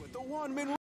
With the one minute.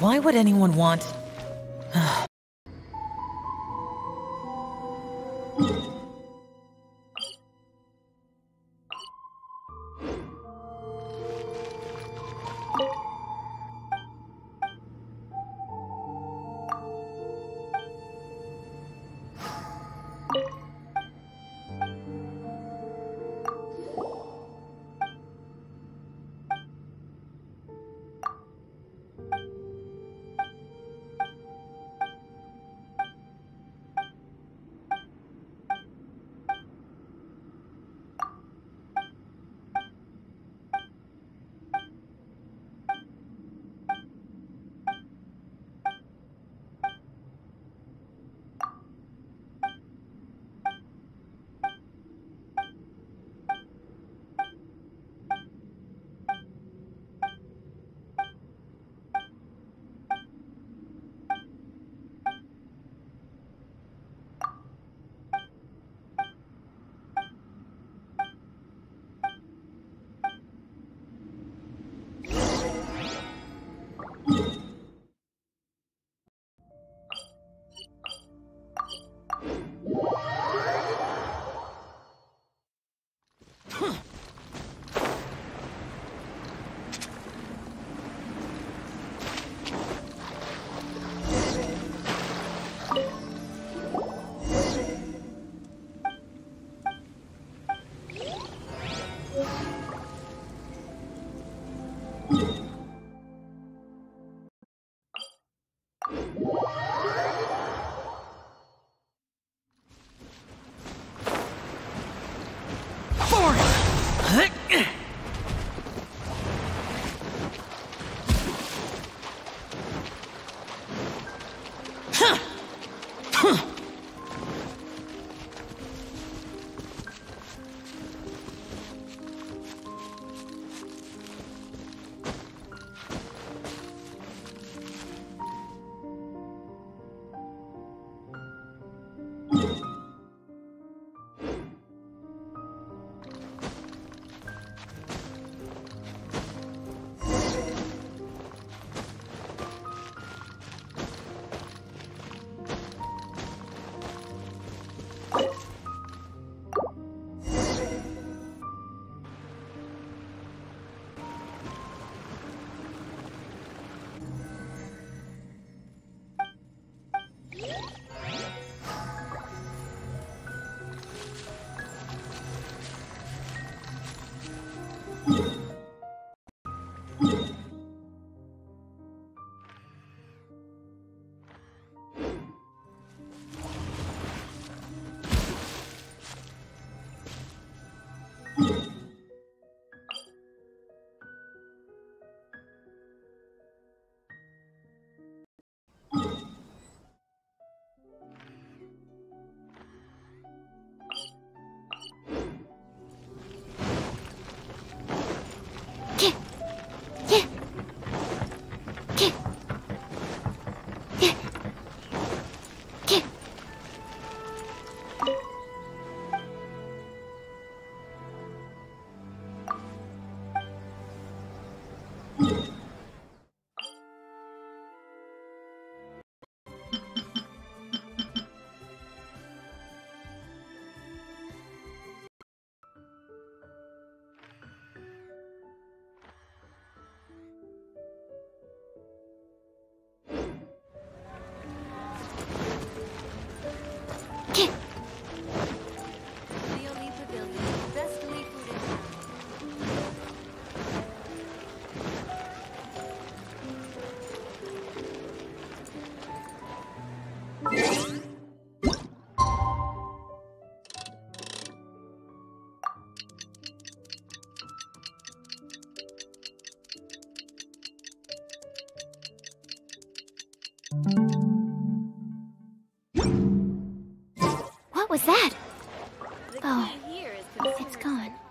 Why would anyone want It's gone.